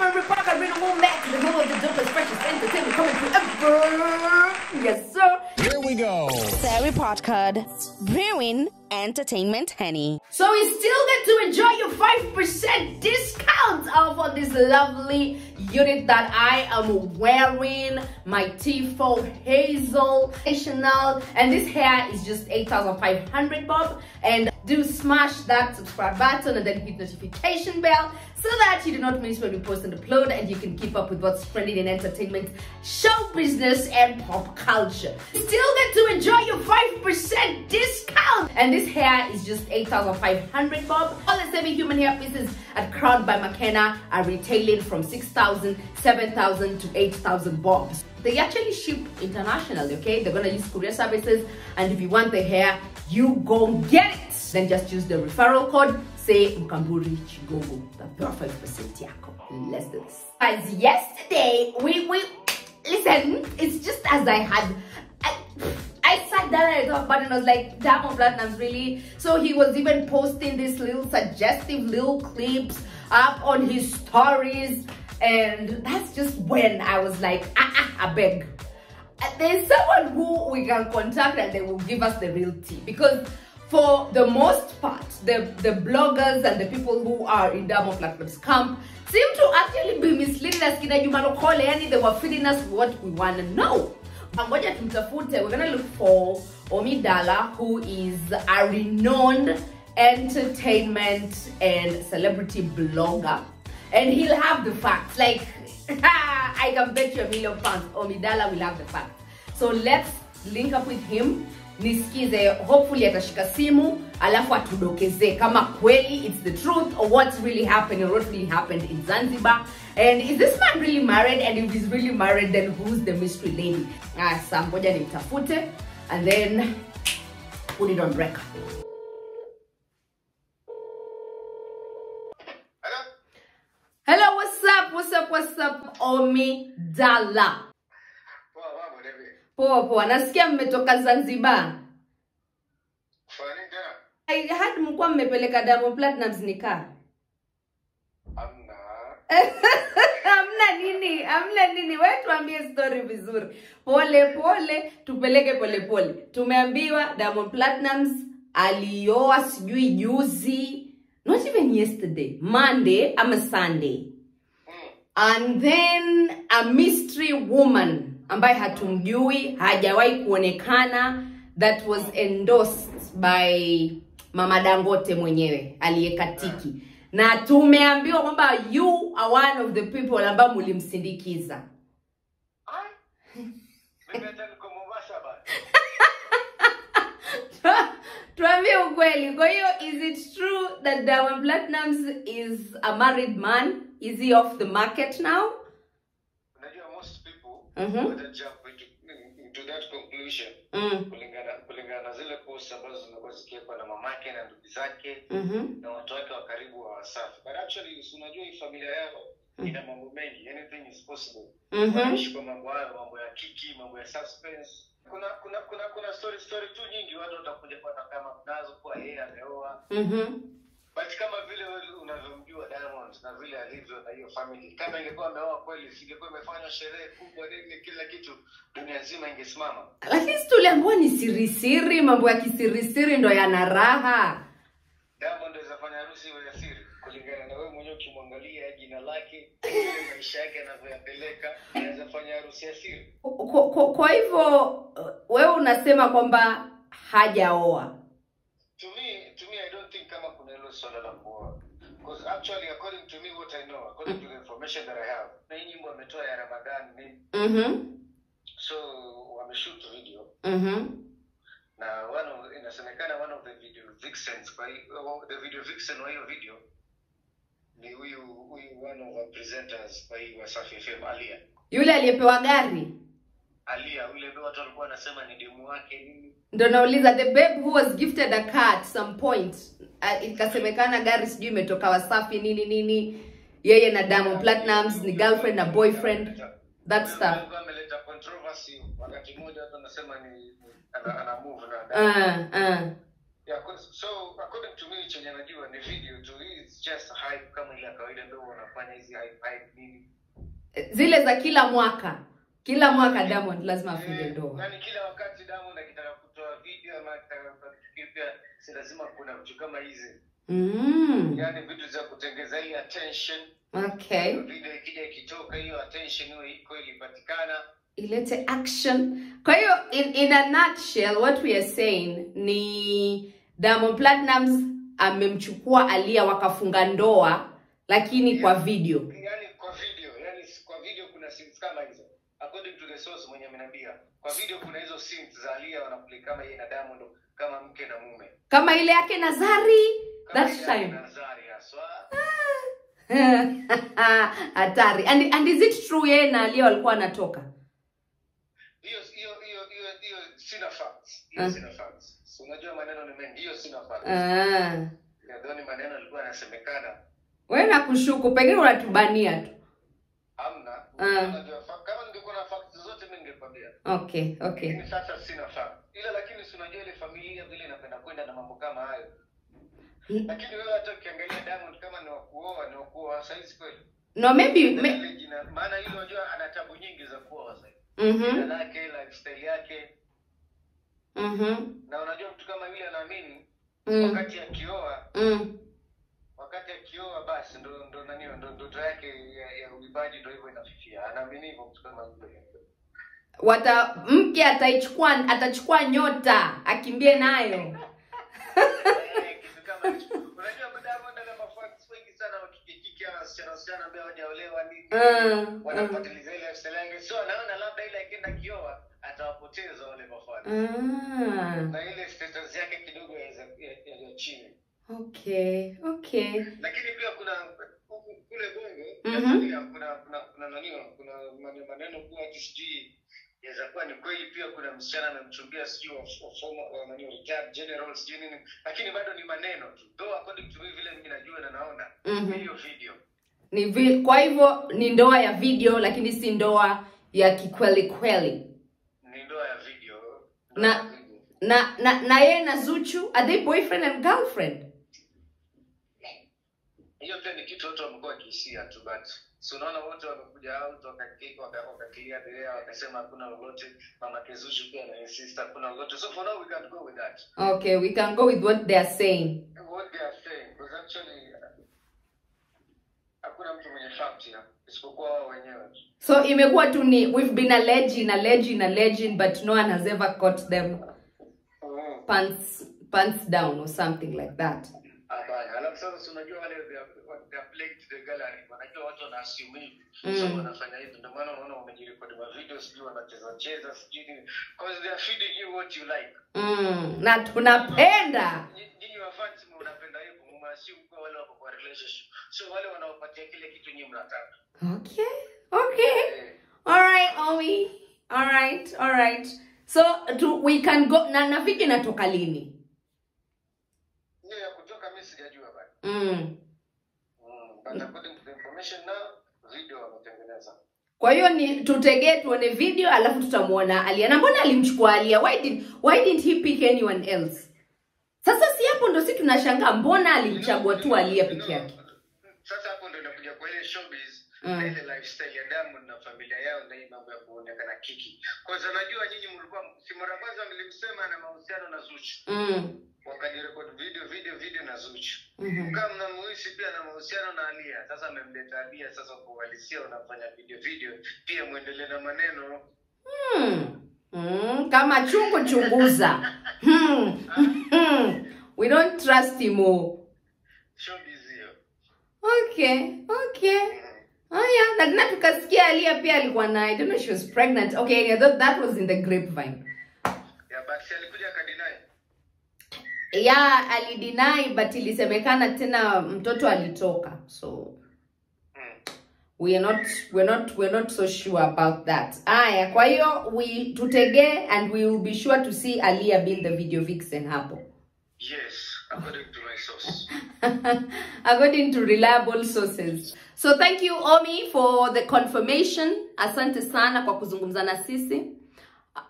and we're back and we're back to the home of the dopest, freshest entertainment coming through ever. Yes, sir. Here we go. Terry Podcast, Brewing Entertainment Honey. So you still get to enjoy your 5% discount off on this lovely unit that I am wearing. My T4 Hazel Chanel. And this hair is just 8,500 bob. And do smash that subscribe button and then hit notification bell so that you do not miss when we post and upload and you can keep up with what's trending in entertainment, show business, and pop culture. You still get to enjoy your 5% discount. And this hair is just 8,500 bob. All the semi-human hair pieces at Crown by McKenna are retailing from 6,000, 7,000 to 8,000 bobs. They actually ship internationally, okay? They're gonna use courier services and if you want the hair, you go get it. Then just use the referral code, say Mkamburi Chigogo. That's 5% yako. Let's do this. As yesterday, we, we, listen, it's just as I had, I, I sat down and I thought about it and I was like, damn, Diamond Platinum's really, so he was even posting these little suggestive little clips up on his stories and that's just when I was like, ah, ah, I beg. There's someone who we can contact and they will give us the real tea because for the most part, the, the bloggers and the people who are in Diamond Platinum's camp seem to actually be misleading us kina Juma Lokole, yani they were feeding us what we want to know. Ngoja tumtafute, we're gonna look for Omidala, who is a renowned entertainment and celebrity blogger. And he'll have the facts. Like, I can bet you a million pounds, Omidala will have the facts. So let's link up with him nisikize hopefully atashika simu alafu atudokezee. Kama kweli it's the truth or what's really happening or what really happened in zanzibar. And is this man really married? And if he's really married then who's the mystery lady? Ah, sa ngoja nimtafute and then put it on record. Hello? hello what's up? What's up? What's up omi dala? Poa, mambo David. Poa poa. Nasikia mmetoka zanzibar. Kufanya? I had mkuwa mmepeleka Diamond Platnumz nikaa? Hamna. hamna nini? Hamna nini? We tuambie story vizuri. Pole pole. Tupeleke pole pole. Tumeambiwa Diamond Platnumz alioa sijui juzi. Not even yesterday. Monday ama sunday. Mm. and then a mystery woman ambaye hatumjui hajawahi kuonekana that was endorsed by mama dangote mwenyewe aliyekatiki na tumeambiwa kwamba you are one of the people ambao bana. tuambie ukweli. Kwa hiyo is it true that Diamond Platnumz is a married man? Is he off the market now Mhm. that conclusion mm. kulingana kulingana na zile posts ambazo zimekuwa zikiwekwa na mamake na ndugu zake mm-hmm. na watu wake wa karibu wa Wasafi. But actually unajua hii familia yao ina mambo mengi. Anything is possible. Mhm. Wanaishi kwa mambo hayo, mambo ya kiki, mambo ya suspense. Kuna kuna kuna kuna story story tu nyingi watu watakuja kupata kama mnazo kuwa yeye ameoa Mm-hmm. but kama vile wewe unavyomjua Diamond na vile alivyo na hiyo family, kama ingekuwa ameoa kweli, singekuwa imefanya sherehe kubwa nini, kila kitu, dunia nzima ingesimama. lakini si tuliambiwa ni sirisiri mambo ya kisirisiri ndo yana raha Diamond aweza fanya harusi ya siri, kulingana na wewe mwenyewe ukimwangalia jina lake, maisha yake anavyoyapeleka, anaweza fanya harusi ya siri. kwa, kwa, kwa hivyo uh, wewe unasema kwamba hajaoa To me, to me, I don't think kama kuna hilo swala la kuoa. Because actually, according to me, what I know, according to the information that I have, na hii nyimbo ametoa ya Ramadhan nini, mm-hmm. so wameshoot video. Mm-hmm. na one of, inasemekana one of the video vixens kwa hii- the video vixen wa hiyo video ni huyu huyu one of the presenters kwa hii Wasafi FM Alia. Yule aliyepewa gari Alia ule ndio watu walikuwa wanasema ni demu wake nini? Ndio nauliza the babe who was gifted a car at some point uh, ikasemekana gari sijui imetoka wasafi nini nini. Yeye na Diamond Platnumz ni girlfriend na boyfriend that stuff. ameleta controversy. Wakati mmoja watu wanasema ni ana, move na Ah ah. Yeah, so according to me chenye najua ni video tu. It's is just hype kama ile kawaida ndio wanafanya hizi hype hype nini. Zile za kila mwaka kila mwaka diamond lazima afunge Eh, ndoa. yaani kila wakati Diamond akitaka kutoa video ama akitaka pia si lazima kuna vitu kama hizi. Mm. yaani vitu za kutengeza hii attention. Okay. Video ikija ikitoka hiyo attention hiyo iko ilipatikana. Ilete action. Kwa hiyo in, in a nutshell what we are saying ni Diamond Platnumz amemchukua Alia wakafunga ndoa lakini yeah. kwa video. Yaani kwa video yaani kwa video kuna scenes kama hizo source mwenye ameniambia kwa video kuna hizo scenes za Alia wanaplay kama yeye na Diamond kama mke na mume. Kama ile yake na Zari? That time na Zari haswa. Hatari. And, and is it true yeye na Alia walikuwa wanatoka? Hiyo hiyo hiyo hiyo hiyo sina facts. Hiyo uh. sina facts. So unajua maneno ni mengi hiyo sina facts. Ah. uh. nadhani maneno alikuwa anasemekana wewe nakushuku pengine unatubania tu. Hamna. Uh. unajua kama zote okay okay. Lakini sasa sina fact ila lakini si unajua ile familia vile inapenda kwenda na mambo kama hayo. Hmm. lakini wewe hata ukiangalia Diamond kama ni wakuoa ni wakuoa saizi kweli. No maybe jina maana ile unajua ana tabu nyingi za kuoa sasa. Mhm jina lake lifestyle yake. Mhm na unajua mtu kama yule anaamini mm. wakati akioa mm. wakati akioa basi ndo ndo nani ndo ndoto yake ya, ya uibaji ndo hivyo inafifia. Anaamini hivyo mtu kama yule wata mke ataichukua atachukua nyota akimbie nayo atawapoteza wale na ile status yake kidogo ya, chini okay okay lakini pia kuna kule bongo mm -hmm. kuna kuna kuna nani kuna maneno kuwa sijui yaweza kuwa ni kweli pia kuna msichana amemchumbia sijui retired general sijui nini lakini bado ni maneno tu. Though according to me vile mimi najua na naona Mhm. hiyo video. Ni vi, kwa hivyo ni ndoa ya video lakini si ndoa ya kikweli kweli. Ni ndoa ya video. Ndoa Na- ya video. na na na yeye na Zuchu are they boyfriend and girlfriend? Hiyo pia ni kitu watu wamekuwa wakihisia tu but so unaona wote wamekuja out wakakika waka- wakaclear wakasema hakuna lolote. Pia hakuna lolote. So for now we can go with that. Okay we can go with what they are saying. What they are saying because actually uh, hakuna mtu mwenye fact ya isipokuwa wao wenyewe. So imekuwa tu ni we've been alleging alleging alleging but no one has ever caught them Mhm. pants pants down or something like that. Hapana. Alafu sasa unajua wale they plate the gallery. Wanajua watu wana assume hivi. Mm. So wanafanya hivi. Ndio maana unaona wamejirekodi mavideo sijui wanacheza cheza sijui nini. Because they are feeding you what you like. mm, na tunapenda Nyi- Nyinyi wa fans mnapenda hivyo, mmeassume kwa wale wako kwa relationship. So wale wanaopatia kile kitu nyinyi mnataka. okay okay yeah. all right omi all right all right so to, we can go na nafiki natoka lini yeah, kutoka mimi sijajua bado. mm. Kwa hiyo ni tutegee tuone video alafu tutamuona alia na mbona alimchukua alia why did why didn't he pick anyone else sasa si hapo ndo si tunashangaa mbona alimchagua tu alia peke yake Sasa hapo ndo inakuja kwa ile showbiz Mm. na ile lifestyle ya Diamond na familia yao na hii mambo ya kuonekana kiki. Kwanza najua nyinyi mlikuwa si mara kwanza mlimsema na mahusiano na Zuchu. mm. Wakajirekodi video video video na Zuchu. Mhm. Kama mnamuishi pia na mahusiano na Alia. Sasa amemleta Alia sasa kwa uhalisia unafanya video video pia muendelee na maneno. Hmm. Hmm. kama chungu chunguza hmm. Hmm. we don't trust him. Showbiz hiyo. okay okay oh yeah lakini tukasikia alia pia alikuwa na i don't know she was pregnant okay yeah, that, that was in the grapevine Yeah, but she alikuja akadinai. Yeah alidinai but ilisemekana tena mtoto alitoka. So we are not we're not we're not so sure about that. Aya kwa hiyo we tutegee and we will be sure to see alia build the video vixen hapo. Yes, according to my source. according to reliable sources. So thank you omi for the confirmation. Asante sana kwa kuzungumza na sisi.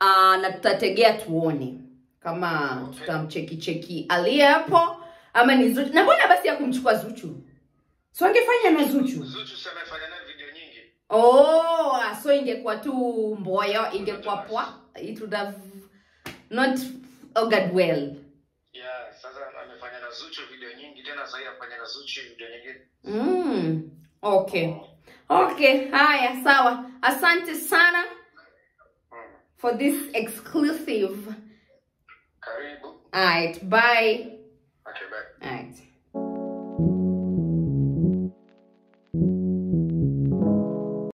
Uh, na tutategea tuone kama tutamcheki cheki aliye hapo ama ni Zuchu. Na mbona basi ya kumchukua Zuchu? So angefanya na Zuchu. Zuchu sana amefanya na video nyingi Oh, so ingekuwa tu mboyo, ingekuwa poa. It would have not augured well. yeah sasa amefanya na Zuchu video nyingi tena sasa afanya na Zuchu video nyingine Mm. Okay. Okay, haya sawa. Asante sana mm. for this exclusive. Karibu. All right, bye. Okay, bye. All right.